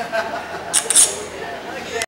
Ha ha ha.